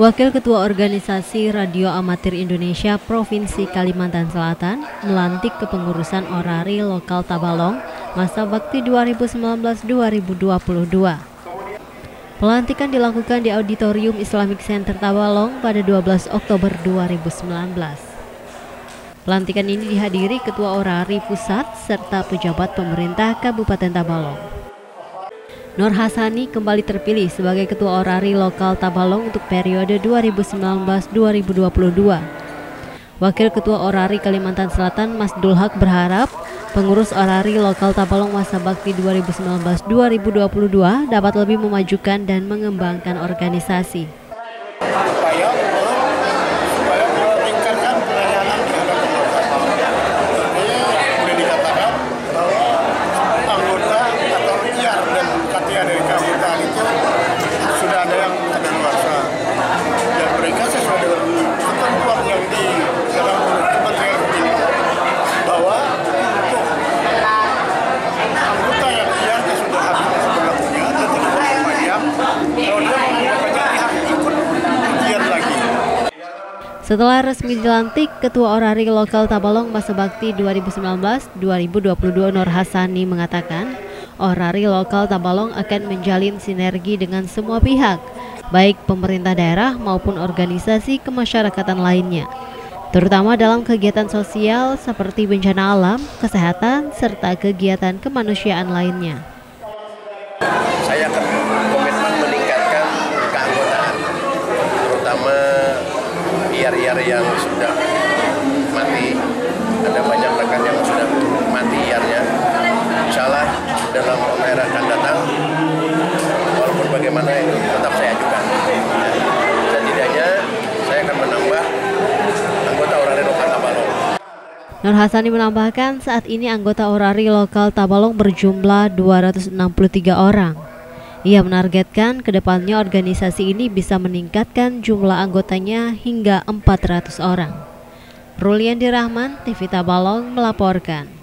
Wakil Ketua Organisasi Radio Amatir Indonesia Provinsi Kalimantan Selatan melantik kepengurusan orari lokal Tabalong masa bakti 2019-2022. Pelantikan dilakukan di Auditorium Islamic Center Tabalong pada 12 Oktober 2019. Pelantikan ini dihadiri Ketua Orari Pusat serta pejabat pemerintah Kabupaten Tabalong. Nur Hasani kembali terpilih sebagai Ketua Orari Lokal Tabalong untuk periode 2019-2022. Wakil Ketua Orari Kalimantan Selatan Mas Dulhak berharap pengurus Orari Lokal Tabalong masa bakti 2019-2022 dapat lebih memajukan dan mengembangkan organisasi. Setelah resmi dilantik, Ketua Orari Lokal Tabalong Masa Bakti 2019-2022 Nur Hasani mengatakan, Orari Lokal Tabalong akan menjalin sinergi dengan semua pihak, baik pemerintah daerah maupun organisasi kemasyarakatan lainnya, terutama dalam kegiatan sosial seperti bencana alam, kesehatan, serta kegiatan kemanusiaan lainnya. Saya akan komitmen meningkatkan keanggotaan, terutama IAR-IAR yang sudah mati, ada banyak rekan yang sudah mati IAR-nya. Insya Allah dalam era akan datang, walaupun bagaimana itu tetap saya ajukan. Setidaknya saya akan menambah anggota orari lokal Tabalong. Nur Hasani menambahkan saat ini anggota orari lokal Tabalong berjumlah 263 orang. Ia menargetkan ke depannya organisasi ini bisa meningkatkan jumlah anggotanya hingga 400 orang. Ruliandi Rahman, TV Tabalong melaporkan.